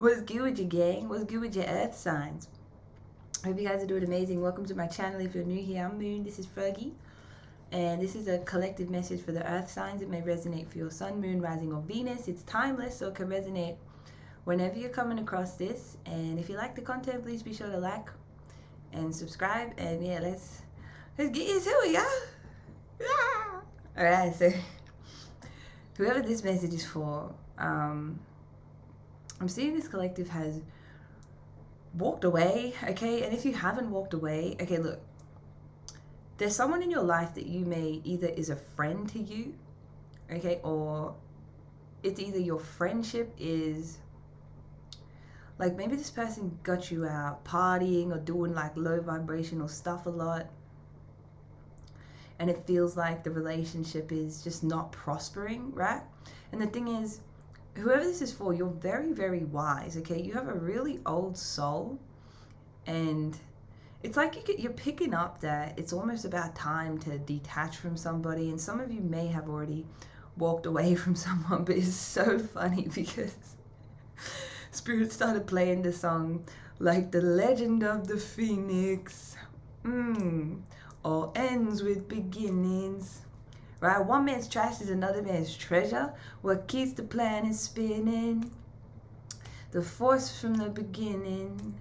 What's good with your gang? What's good with your earth signs? I Hope you guys are doing amazing. Welcome to my channel. If you're new here, I'm Moon. This is Froggy. And this is a collective message for the earth signs. It may resonate for your sun, moon, rising, or Venus. It's timeless, so it can resonate whenever you're coming across this. And if you like the content, please be sure to like and subscribe. And yeah, let's let's get into it, y'all. Yeah. Alright, so whoever this message is for, um, I'm seeing this collective has walked away, okay? And if you haven't walked away, okay, look, there's someone in your life that you may either is a friend to you, okay, or it's either your friendship is like maybe this person got you out partying or doing like low vibrational stuff a lot and it feels like the relationship is just not prospering, right? And the thing is, whoever this is for, you're very, very wise, okay? You have a really old soul, and it's like you get, you're picking up that it's almost about time to detach from somebody, and some of you may have already walked away from someone, but it's so funny because Spirit started playing the song like the legend of the phoenix. Mmm all ends with beginnings. Right? One man's trash is another man's treasure. What keeps the planet spinning? The force from the beginning.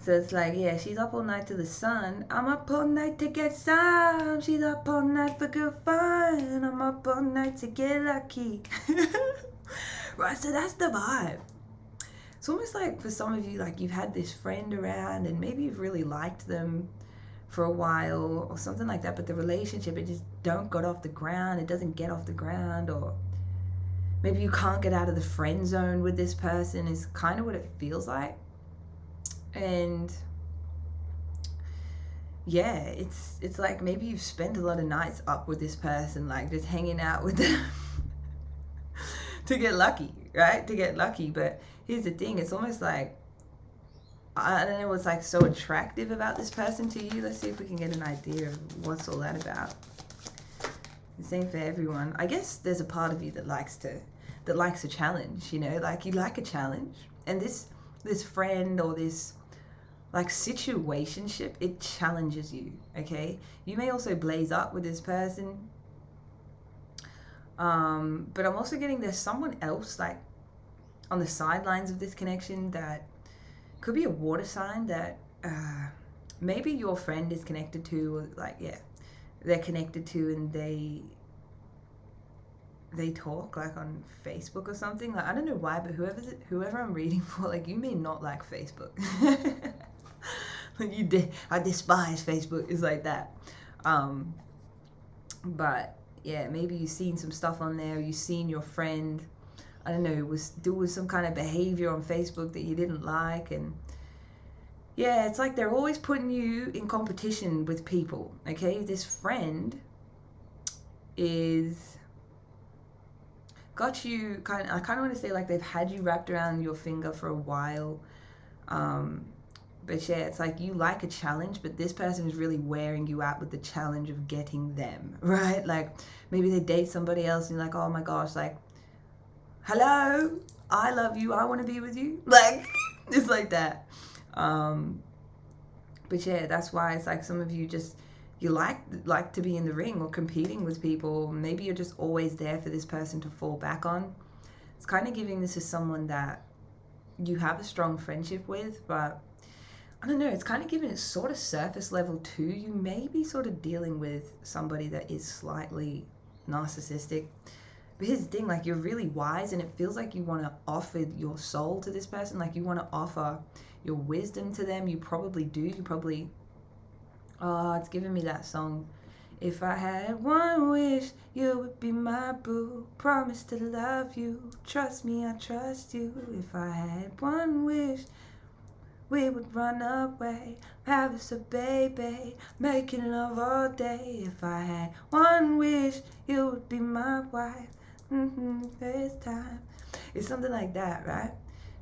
So it's like, yeah, she's up all night to the sun. I'm up all night to get some. She's up all night for good fun. I'm up all night to get lucky. right, so that's the vibe. It's almost like for some of you, like you've had this friend around and maybe you've really liked them for a while or something like that but the relationship it just don't get off the ground it doesn't get off the ground or maybe you can't get out of the friend zone with this person is kind of what it feels like and yeah it's it's like maybe you've spent a lot of nights up with this person like just hanging out with them to get lucky right to get lucky but here's the thing it's almost like I don't know what's like so attractive about this person to you. Let's see if we can get an idea of what's all that about. Same for everyone. I guess there's a part of you that likes to that likes a challenge, you know, like you like a challenge. And this this friend or this like situationship, it challenges you, okay? You may also blaze up with this person. Um, but I'm also getting there's someone else like on the sidelines of this connection that could be a water sign that uh, maybe your friend is connected to, like, yeah, they're connected to and they they talk like on Facebook or something. Like I don't know why, but whoever whoever I'm reading for, like you may not like Facebook. like you de- I despise Facebook. It's like that. Um, but yeah, maybe you've seen some stuff on there. You've seen your friend I don't know, was doing some kind of behavior on Facebook that you didn't like. And yeah, it's like they're always putting you in competition with people. Okay, this friend is got you kind of, I kind of want to say like they've had you wrapped around your finger for a while. Um, but yeah, it's like you like a challenge, but this person is really wearing you out with the challenge of getting them, right? Like maybe they date somebody else and you're like, oh my gosh, like hello, I love you, I want to be with you. Like, it's like that. Um, but yeah, that's why it's like some of you just, you like like to be in the ring or competing with people. Maybe you're just always there for this person to fall back on. It's kind of giving this to someone that you have a strong friendship with, but I don't know, it's kind of giving it sort of surface level too. You may be sort of dealing with somebody that is slightly narcissistic. But here's the thing, like you're really wise and it feels like you want to offer your soul to this person. Like you want to offer your wisdom to them. You probably do. You probably, oh, it's giving me that song. If I had one wish, you would be my boo. Promise to love you. Trust me, I trust you. If I had one wish, we would run away, have us a baby, making love all day. If I had one wish, you would be my wife mm-hmm, first time. It's something like that, right?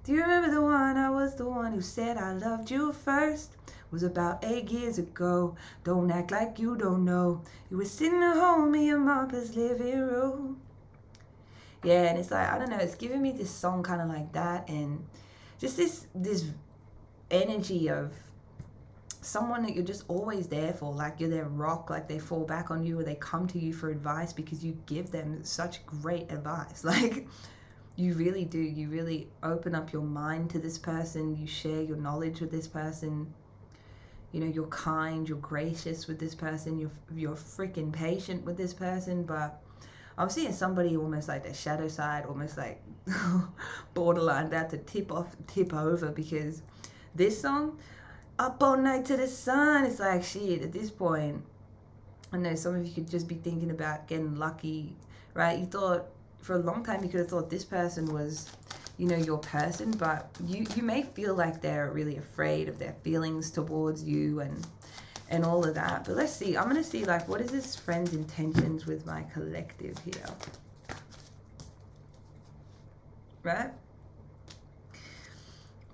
Do you remember the one? I was the one who said I loved you first. Was about eight years ago. Don't act like you don't know. You were sitting at home in your mama's living room. Yeah, and it's like, I don't know, it's giving me this song kind of like that. And just this this energy of someone that you're just always there for like you're their rock like they fall back on you or they come to you for advice because you give them such great advice. Like you really do. You really open up your mind to this person. You share your knowledge with this person. You know you're kind you're gracious with this person. You're you're freaking patient with this person. But I'm seeing somebody almost like the shadow side almost like borderline about to tip off tip over because this song up all night to the sun. It's like shit at this point I know some of you could just be thinking about getting lucky right? You thought for a long time you could have thought this person was you know your person but you you may feel like they're really afraid of their feelings towards you and and all of that. But let's see i'm gonna see like what is this friend's intentions with my collective here? Right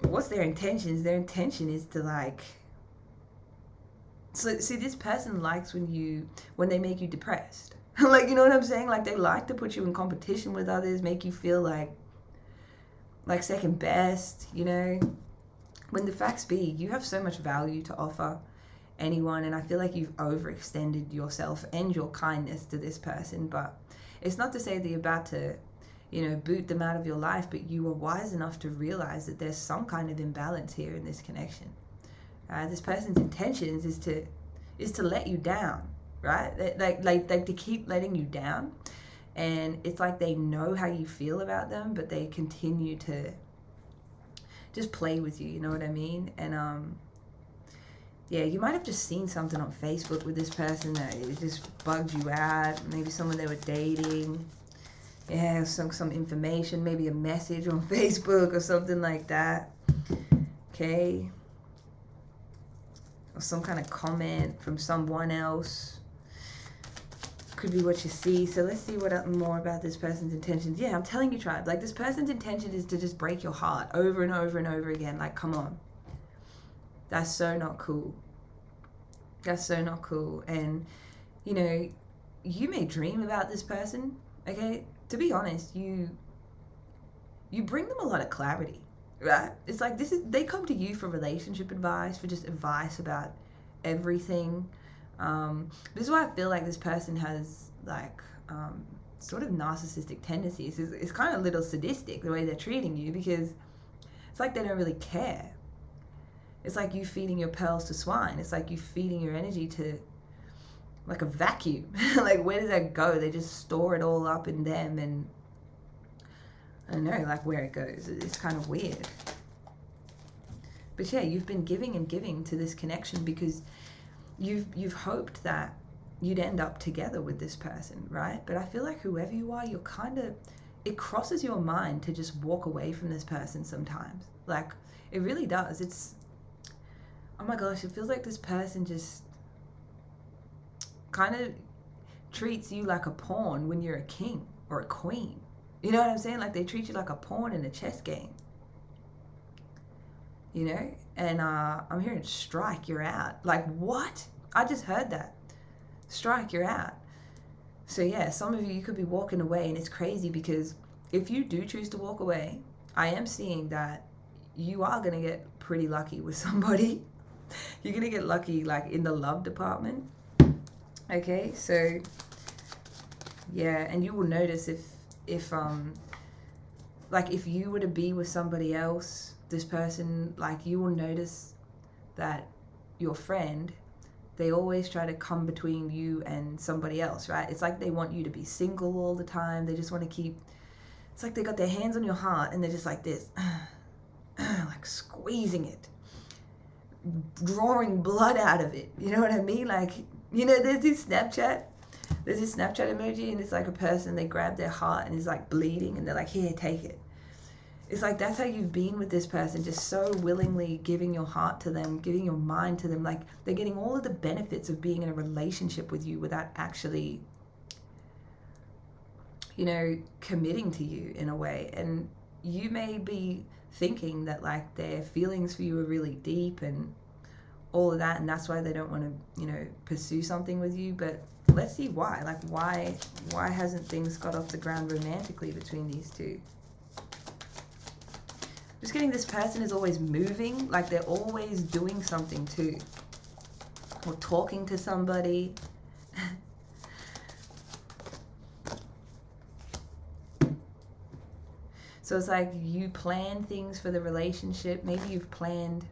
what's their intentions their intention is to like so see this person likes when you when they make you depressed like you know what i'm saying like they like to put you in competition with others make you feel like like second best, you know. When the facts be, you have so much value to offer anyone, and I feel like you've overextended yourself and your kindness to this person. But it's not to say that you're about to, you know, boot them out of your life, but you are wise enough to realize that there's some kind of imbalance here in this connection. Uh, this person's intentions is to is to let you down, right? Like like like to keep letting you down and it's like they know how you feel about them but they continue to just play with you you know what i mean and um yeah you might have just seen something on facebook with this person that it just bugged you out maybe someone they were dating yeah some some information maybe a message on facebook or something like that okay or some kind of comment from someone else could be what you see. So let's see what uh, more about this person's intentions. Yeah, I'm telling you, tribe. Like this person's intention is to just break your heart over and over and over again. Like, come on. That's so not cool. That's so not cool. And you know, you may dream about this person. Okay, to be honest, you you bring them a lot of clarity, right? It's like this is they come to you for relationship advice, for just advice about everything um, this is why I feel like this person has like um, sort of narcissistic tendencies. It's, it's kind of a little sadistic the way they're treating you because it's like they don't really care. It's like you feeding your pearls to swine. It's like you feeding your energy to like a vacuum. like where does that go? They just store it all up in them and I don't know like where it goes. It's kind of weird. But yeah, you've been giving and giving to this connection because you've you've hoped that you'd end up together with this person, right? But I feel like whoever you are, you're kind of it crosses your mind to just walk away from this person sometimes. Like it really does. It's oh my gosh, it feels like this person just kind of treats you like a pawn when you're a king or a queen. You know what I'm saying? Like they treat you like a pawn in a chess game. You know? and uh, I'm hearing strike, you're out. Like, what? I just heard that. Strike, you're out. So, yeah, some of you, you could be walking away, and it's crazy because if you do choose to walk away, I am seeing that you are going to get pretty lucky with somebody. You're going to get lucky, like, in the love department. Okay, so, yeah, and you will notice if, if, um, like, if you were to be with somebody else, this person, like you will notice that your friend, they always try to come between you and somebody else, right? It's like they want you to be single all the time. They just want to keep, it's like they got their hands on your heart and they're just like this, like squeezing it, drawing blood out of it. You know what I mean? Like, you know, there's this Snapchat there's this Snapchat emoji and it's like a person, they grab their heart and it's like bleeding and they're like, here, take it. It's like that's how you've been with this person just so willingly giving your heart to them giving your mind to them like they're getting all of the benefits of being in a relationship with you without actually you know committing to you in a way. And you may be thinking that like their feelings for you are really deep and all of that and that's why they don't want to you know pursue something with you but let's see why like why why hasn't things got off the ground romantically between these two just getting this person is always moving, like they're always doing something too. Or talking to somebody. so it's like you plan things for the relationship. Maybe you've planned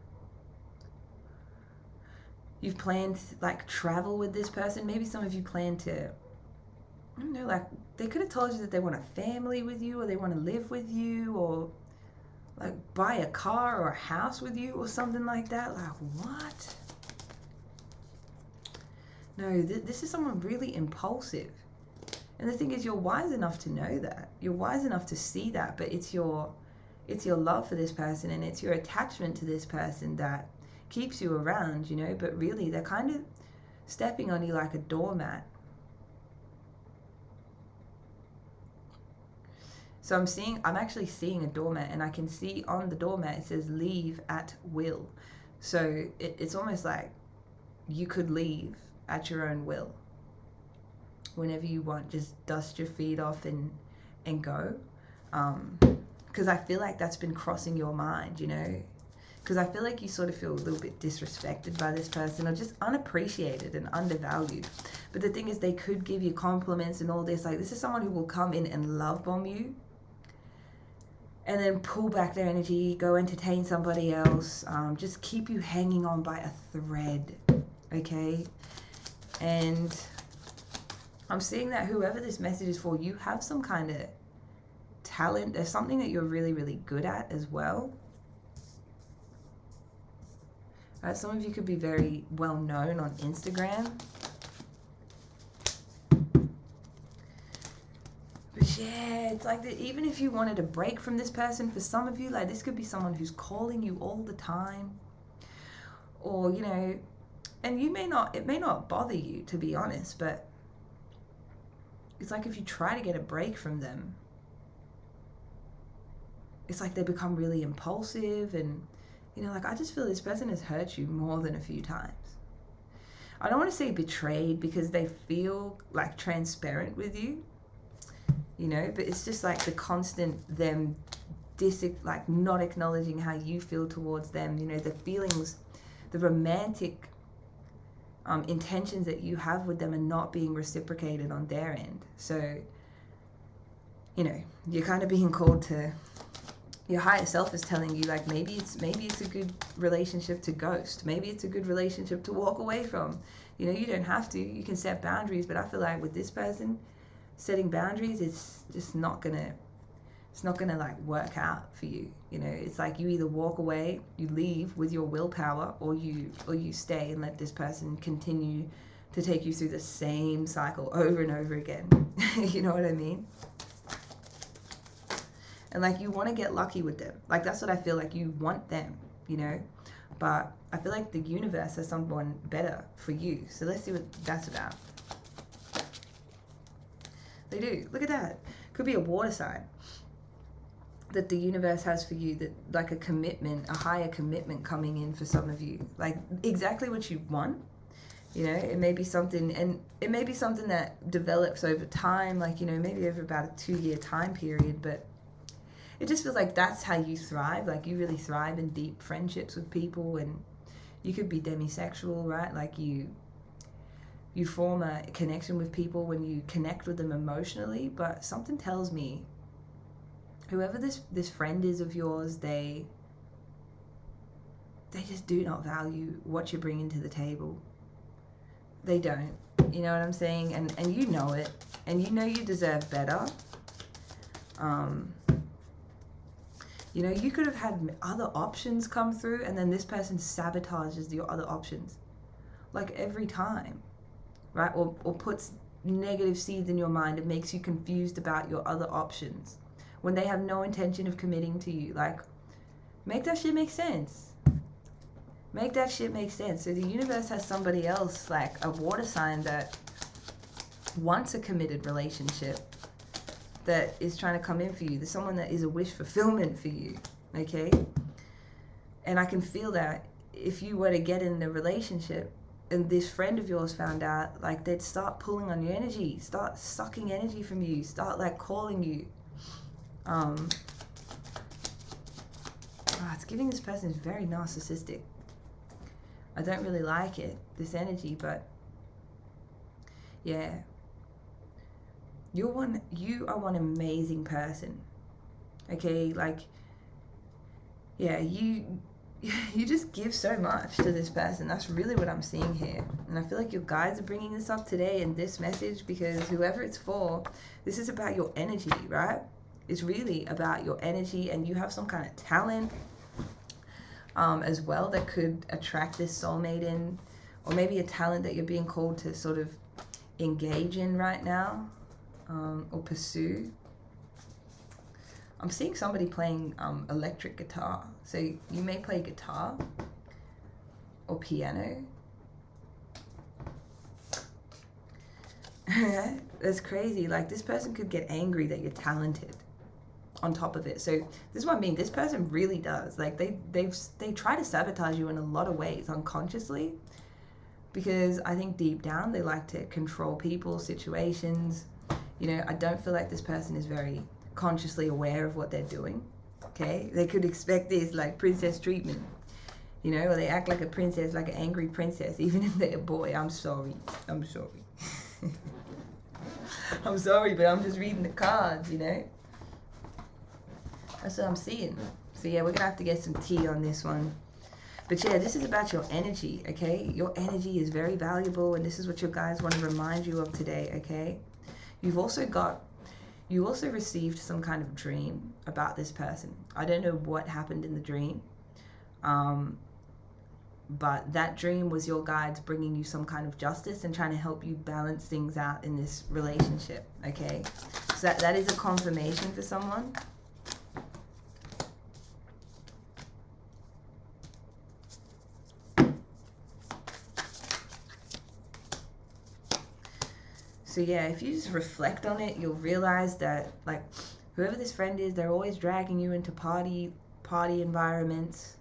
you've planned like travel with this person. Maybe some of you plan to I don't know, like they could have told you that they want a family with you or they want to live with you or like buy a car or a house with you or something like that. Like, what? No, th- this is someone really impulsive. And the thing is, you're wise enough to know that. You're wise enough to see that, but it's your it's your love for this person and it's your attachment to this person that keeps you around, you know, but really they're kind of stepping on you like a doormat So I'm seeing, I'm actually seeing a doormat and I can see on the doormat it says leave at will. So it, it's almost like you could leave at your own will. Whenever you want, just dust your feet off and, and go. Because um, I feel like that's been crossing your mind, you know? Because I feel like you sort of feel a little bit disrespected by this person or just unappreciated and undervalued. But the thing is, they could give you compliments and all this. Like, this is someone who will come in and love bomb you and then pull back their energy, go entertain somebody else, um, just keep you hanging on by a thread, okay? And I'm seeing that whoever this message is for, you have some kind of talent. There's something that you're really, really good at as well. Right, some of you could be very well known on Instagram. But yeah, it's like that. Even if you wanted a break from this person, for some of you, like this could be someone who's calling you all the time, or you know, and you may not. It may not bother you to be honest, but it's like if you try to get a break from them, it's like they become really impulsive and you know, like I just feel this person has hurt you more than a few times. I don't want to say betrayed because they feel like transparent with you you know but it's just like the constant them dis like not acknowledging how you feel towards them you know the feelings the romantic um, intentions that you have with them are not being reciprocated on their end so you know you're kind of being called to your higher self is telling you like maybe it's maybe it's a good relationship to ghost. Maybe it's a good relationship to walk away from. You know you don't have to. You can set boundaries but i feel like with this person setting boundaries is just not gonna it's not gonna like work out for you. You know it's like you either walk away you leave with your willpower or you or you stay and let this person continue to take you through the same cycle over and over again. You know what i mean and like you want to get lucky with them. Like that's what i feel like you want them you know? But i feel like the universe has someone better for you. So let's see what that's about. They do. Look at that. Could be a water sign that the universe has for you that like a commitment a higher commitment coming in for some of you. Like exactly what you want you know? It may be something and it may be something that develops over time like you know maybe over about a two year time period but it just feels like that's how you thrive like you really thrive in deep friendships with people and you could be demisexual right? Like you you form a connection with people when you connect with them emotionally but something tells me whoever this this friend is of yours they they just do not value what you're bringing to the table. They don't you know what i'm saying? And and you know it and you know you deserve better. Um you know you could have had other options come through and then this person sabotages your other options like every time right? Or, or puts negative seeds in your mind and makes you confused about your other options when they have no intention of committing to you. Like, make that shit make sense. Make that shit make sense. So the universe has somebody else, like a water sign that wants a committed relationship that is trying to come in for you. There's someone that is a wish fulfillment for you, okay? And I can feel that if you were to get in the relationship, and this friend of yours found out, like they'd start pulling on your energy, start sucking energy from you, start like calling you. Um, Oh, it's giving this person is very narcissistic. I don't really like it, this energy, but yeah. You're one you are one amazing person. Okay, like yeah, you you just give so much to this person. That's really what I'm seeing here. And I feel like your guides are bringing this up today in this message because whoever it's for, this is about your energy, right? It's really about your energy and you have some kind of talent um, as well that could attract this soulmate in, or maybe a talent that you're being called to sort of engage in right now um, or pursue. I'm seeing somebody playing um, electric guitar. So you may play guitar or piano. That's crazy. Like this person could get angry that you're talented on top of it. So this is what I mean. This person really does. Like they they've they try to sabotage you in a lot of ways unconsciously. Because I think deep down they like to control people, situations. You know, I don't feel like this person is very consciously aware of what they're doing. Okay, they could expect this like princess treatment, you know, or they act like a princess, like an angry princess, even if they're a boy. I'm sorry. I'm sorry. I'm sorry, but I'm just reading the cards, you know. That's what I'm seeing. So yeah, we're gonna have to get some tea on this one. But yeah, this is about your energy, okay? Your energy is very valuable, and this is what your guys want to remind you of today, okay? You've also got you also received some kind of dream about this person. I don't know what happened in the dream, um, but that dream was your guides bringing you some kind of justice and trying to help you balance things out in this relationship. Okay, so that, that is a confirmation for someone. So yeah, if you just reflect on it, you'll realize that like whoever this friend is, they're always dragging you into party party environments.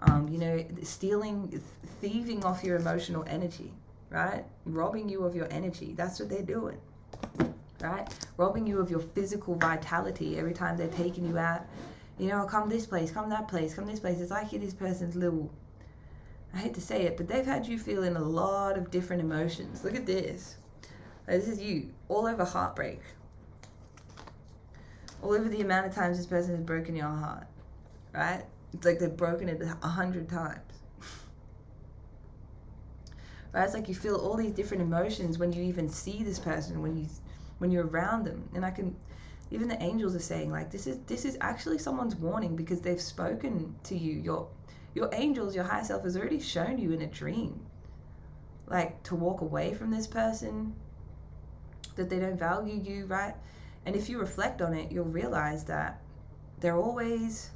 Um, you know, stealing, thieving off your emotional energy, right? Robbing you of your energy. That's what they're doing, right? Robbing you of your physical vitality every time they're taking you out. You know, come this place, come that place, come this place. It's like you're this person's little. I hate to say it, but they've had you feeling a lot of different emotions. Look at this this is you, all over heartbreak. All over the amount of times this person has broken your heart, right? It's like they've broken it a hundred times. right? It's like you feel all these different emotions when you even see this person, when you when you're around them. And I can even the angels are saying like this is this is actually someone's warning because they've spoken to you. Your your angels, your higher self has already shown you in a dream. Like to walk away from this person, that they don't value you, right? And if you reflect on it, you'll realize that they're always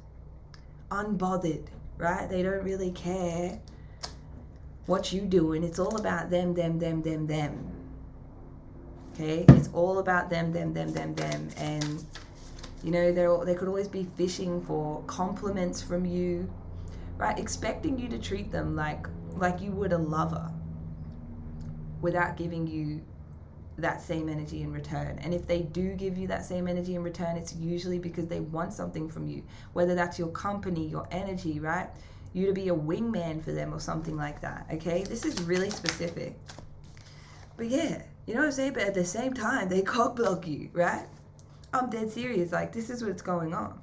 unbothered, right? They don't really care what you doing. It's all about them, them, them, them, them. Okay? It's all about them, them, them, them, them. And you know, they they could always be fishing for compliments from you, right? Expecting you to treat them like like you would a lover without giving you that same energy in return. And if they do give you that same energy in return, it's usually because they want something from you, whether that's your company, your energy, right? You to be a wingman for them or something like that, okay? This is really specific. But yeah, you know what I'm saying? But at the same time, they cock block you, right? I'm dead serious. Like, this is what's going on.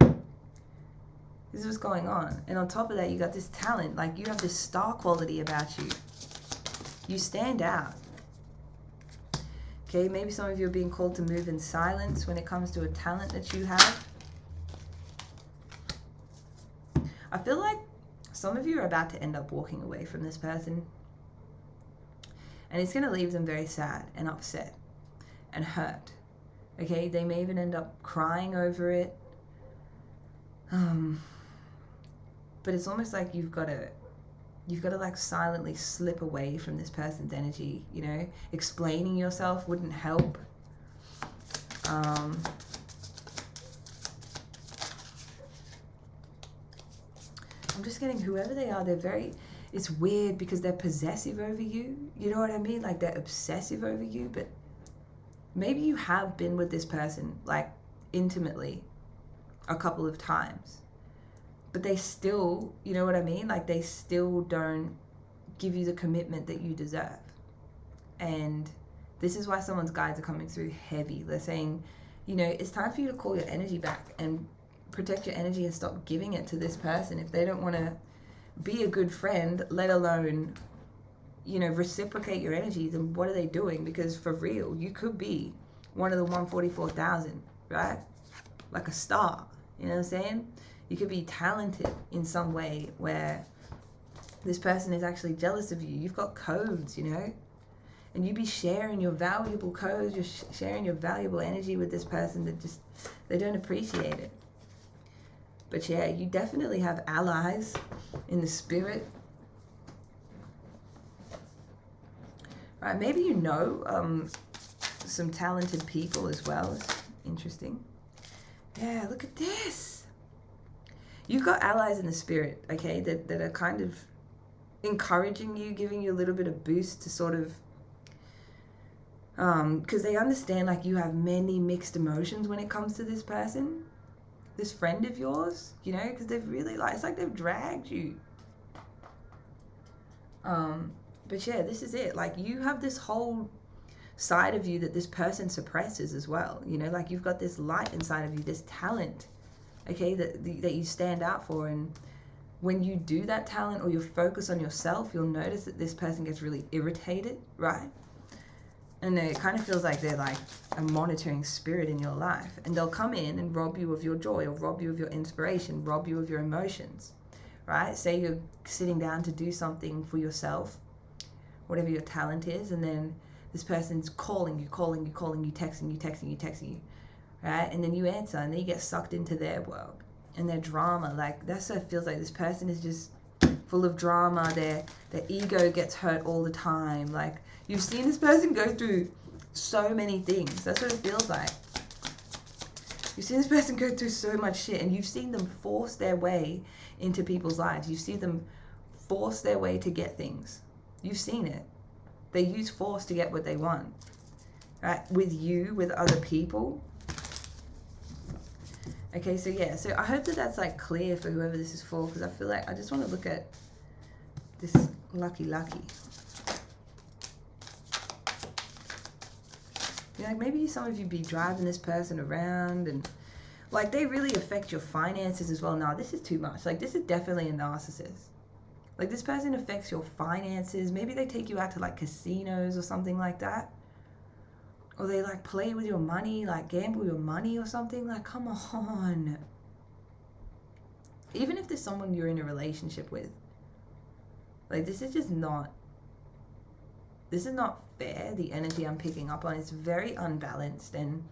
This is what's going on. And on top of that, you got this talent. Like, you have this star quality about you. You stand out. Okay, maybe some of you are being called to move in silence when it comes to a talent that you have. I feel like some of you are about to end up walking away from this person. And it's going to leave them very sad and upset and hurt. Okay, they may even end up crying over it. Um, but it's almost like you've got to you've got to like silently slip away from this person's energy you know? Explaining yourself wouldn't help. Um, i'm just getting whoever they are they're very it's weird because they're possessive over you you know what i mean? Like they're obsessive over you but maybe you have been with this person like intimately a couple of times but they still, you know what I mean? Like they still don't give you the commitment that you deserve. And this is why someone's guides are coming through heavy. They're saying, you know, it's time for you to call your energy back and protect your energy and stop giving it to this person if they don't want to be a good friend, let alone, you know, reciprocate your energy, then what are they doing? Because for real, you could be one of the 144,000, right? Like a star, you know what I'm saying? You could be talented in some way where this person is actually jealous of you. You've got codes, you know? And you be sharing your valuable codes, you're sh- sharing your valuable energy with this person that just, they don't appreciate it. But yeah, you definitely have allies in the spirit. Right, maybe you know um, some talented people as well. It's interesting. Yeah, look at this. You've got allies in the spirit, okay, that, that are kind of encouraging you, giving you a little bit of boost to sort of um, because um, they understand like you have many mixed emotions when it comes to this person this friend of yours, you know, because they've really like it's like they've dragged you. Um, but yeah, this is it. Like you have this whole side of you that this person suppresses as well. You know, like you've got this light inside of you, this talent, okay, that that you stand out for, and when you do that talent or you focus on yourself, you'll notice that this person gets really irritated, right? and it kind of feels like they're like a monitoring spirit in your life. And they'll come in and rob you of your joy or rob you of your inspiration rob you of your emotions right? Say you're sitting down to do something for yourself whatever your talent is and then this person's calling you calling you calling you texting you texting you texting you right and then you answer and then you get sucked into their world and their drama like that's what it feels like this person is just full of drama their their ego gets hurt all the time like You've seen this person go through so many things. That's what it feels like. You've seen this person go through so much shit and you've seen them force their way into people's lives. You see them force their way to get things. You've seen it. They use force to get what they want. Right? With you, with other people. Okay, so yeah, so I hope that that's like clear for whoever this is for because I feel like I just want to look at this lucky lucky. You know, maybe some of you be driving this person around and like they really affect your finances as well. Now, this is too much. Like, this is definitely a narcissist. Like, this person affects your finances. Maybe they take you out to like casinos or something like that. Or they like play with your money, like gamble your money or something. Like, come on. Even if there's someone you're in a relationship with, like, this is just not this is not fair, the energy I'm picking up on. It's very unbalanced and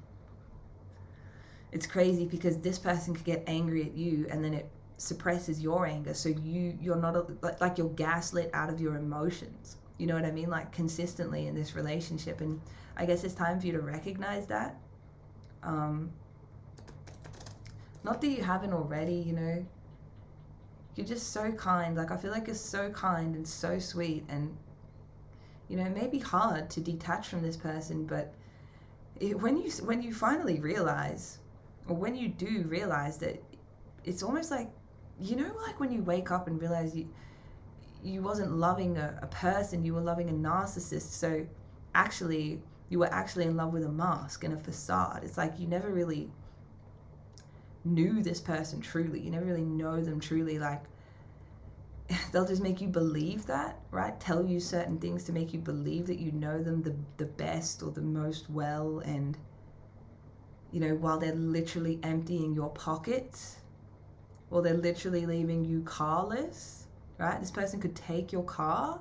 it's crazy because this person could get angry at you and then it suppresses your anger. So you, you're not, like you're gaslit out of your emotions. You know what I mean? Like consistently in this relationship. And I guess it's time for you to recognize that. Um, not that you haven't already, you know. You're just so kind. Like I feel like you're so kind and so sweet and you know, it may be hard to detach from this person, but it, when you when you finally realize, or when you do realize that, it's almost like, you know, like when you wake up and realize you you wasn't loving a, a person, you were loving a narcissist. So actually, you were actually in love with a mask and a facade. It's like you never really knew this person truly. You never really know them truly. Like they'll just make you believe that, right? Tell you certain things to make you believe that you know them the, the best or the most well. And, you know, while they're literally emptying your pockets, or they're literally leaving you carless, right? This person could take your car,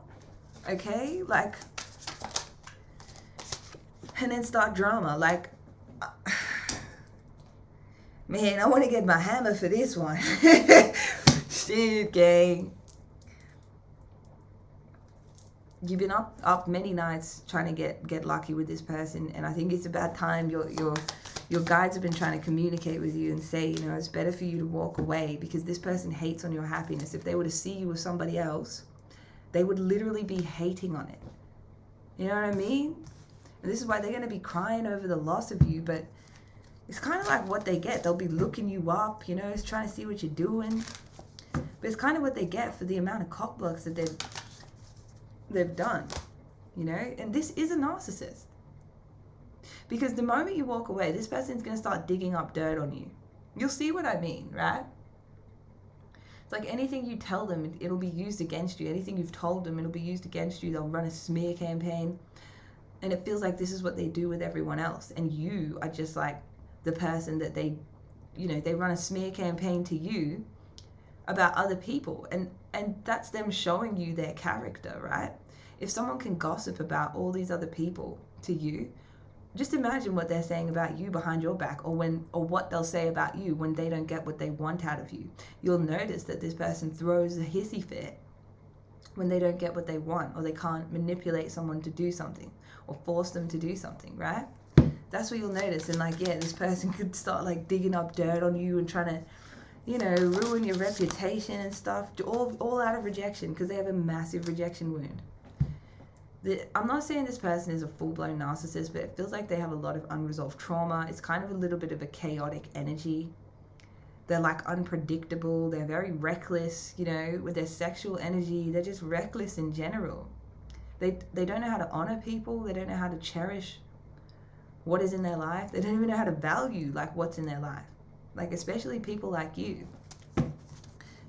okay? Like, and then start drama. Like, man, I want to get my hammer for this one. Shit, gang. you've been up up many nights trying to get get lucky with this person and i think it's about time your your your guides have been trying to communicate with you and say you know it's better for you to walk away because this person hates on your happiness if they were to see you with somebody else they would literally be hating on it you know what i mean and this is why they're going to be crying over the loss of you but it's kind of like what they get they'll be looking you up you know trying to see what you're doing But it's kind of what they get for the amount of cock blocks that they've they've done. You know? And this is a narcissist. Because the moment you walk away, this person's gonna start digging up dirt on you. You'll see what I mean, right? It's like anything you tell them, it'll be used against you. Anything you've told them, it'll be used against you. They'll run a smear campaign. And it feels like this is what they do with everyone else. And you are just like the person that they, you know, they run a smear campaign to you about other people. And, and that's them showing you their character, right? If someone can gossip about all these other people to you, just imagine what they're saying about you behind your back or when or what they'll say about you when they don't get what they want out of you. You'll notice that this person throws a hissy fit when they don't get what they want or they can't manipulate someone to do something or force them to do something right? That's what you'll notice and like yeah this person could start like digging up dirt on you and trying to you know ruin your reputation and stuff all, all out of rejection because they have a massive rejection wound the, I'm not saying this person is a full blown narcissist, but it feels like they have a lot of unresolved trauma. It's kind of a little bit of a chaotic energy. They're like unpredictable. They're very reckless, you know, with their sexual energy. They're just reckless in general. They, they don't know how to honor people. They don't know how to cherish what is in their life. They don't even know how to value like what's in their life. Like especially people like you.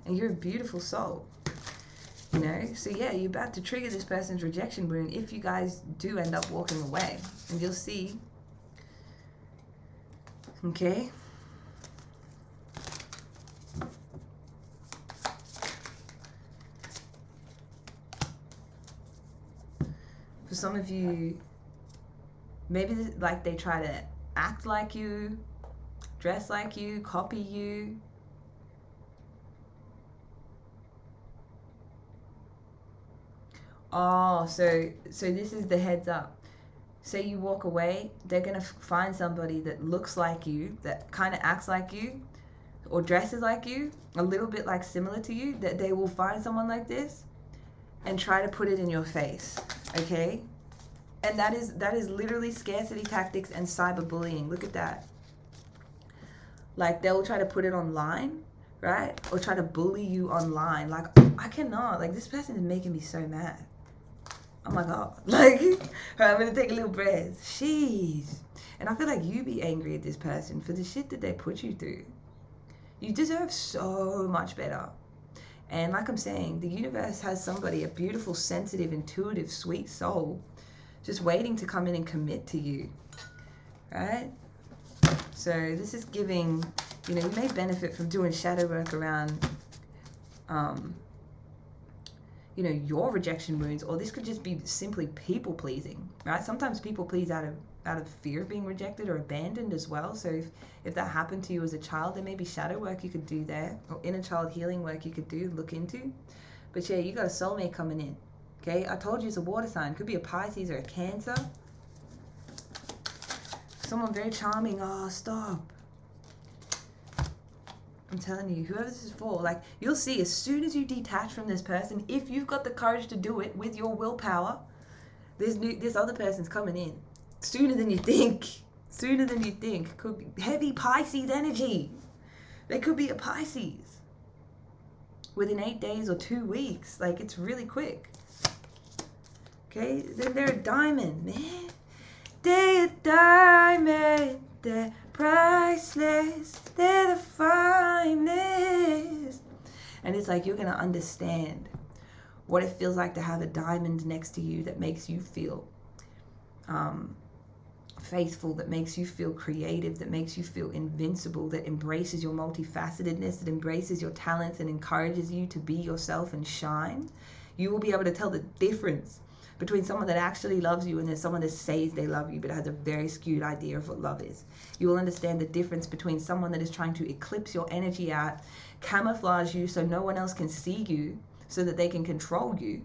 And you're a beautiful soul. You know, so yeah, you're about to trigger this person's rejection wound if you guys do end up walking away. And you'll see. Okay. For some of you, maybe like they try to act like you, dress like you, copy you, Oh, so so this is the heads up. Say you walk away, they're gonna find somebody that looks like you, that kind of acts like you, or dresses like you, a little bit like similar to you. That they will find someone like this, and try to put it in your face. Okay, and that is that is literally scarcity tactics and cyberbullying. Look at that. Like they'll try to put it online, right? Or try to bully you online. Like I cannot. Like this person is making me so mad oh my god. Like i'm gonna take a little breath. Sheesh. and i feel like you be angry at this person for the shit that they put you through. You deserve so much better. And like i'm saying the universe has somebody a beautiful sensitive intuitive sweet soul just waiting to come in and commit to you. Right? So this is giving you know you may benefit from doing shadow work around um, you know, your rejection wounds, or this could just be simply people pleasing, right? Sometimes people please out of out of fear of being rejected or abandoned as well. So if, if that happened to you as a child, there may be shadow work you could do there, or inner child healing work you could do, look into. But yeah, you got a soulmate coming in. Okay, I told you it's a water sign. Could be a Pisces or a Cancer. Someone very charming. Oh, stop. I'm telling you, whoever this is for, like you'll see as soon as you detach from this person, if you've got the courage to do it with your willpower, this new this other person's coming in sooner than you think. Sooner than you think. Could be heavy Pisces energy. They could be a Pisces within eight days or two weeks. Like it's really quick. Okay, then they're a diamond, man. They're a diamond. They're priceless. They're the finest. And it's like you're going to understand what it feels like to have a diamond next to you that makes you feel um, faithful, that makes you feel creative, that makes you feel invincible, that embraces your multifacetedness, that embraces your talents and encourages you to be yourself and shine. You will be able to tell the difference between someone that actually loves you and then someone that says they love you but has a very skewed idea of what love is. You will understand the difference between someone that is trying to eclipse your energy out, camouflage you so no one else can see you, so that they can control you.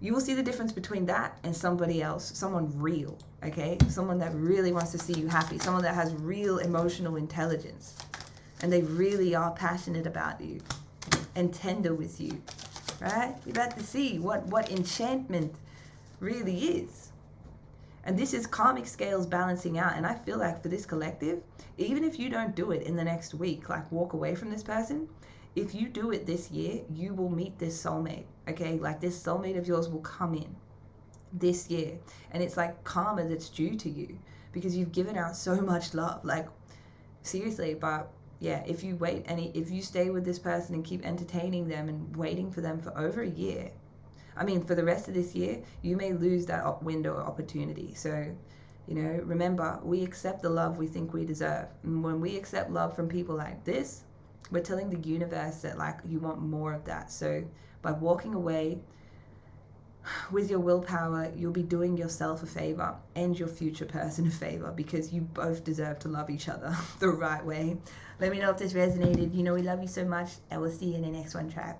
You will see the difference between that and somebody else, someone real, okay? Someone that really wants to see you happy, someone that has real emotional intelligence, and they really are passionate about you and tender with you right? You're about to see what, what enchantment really is. And this is karmic scales balancing out. And I feel like for this collective, even if you don't do it in the next week, like walk away from this person, if you do it this year, you will meet this soulmate. Okay, like this soulmate of yours will come in this year, and it's like karma that's due to you because you've given out so much love. Like seriously, but yeah, if you wait any, if you stay with this person and keep entertaining them and waiting for them for over a year, I mean, for the rest of this year, you may lose that window of opportunity. So, you know, remember, we accept the love we think we deserve. And when we accept love from people like this, we're telling the universe that, like, you want more of that. So, by walking away with your willpower, you'll be doing yourself a favor and your future person a favor because you both deserve to love each other the right way. Let me know if this resonated. You know, we love you so much, and we'll see you in the next one, tribe.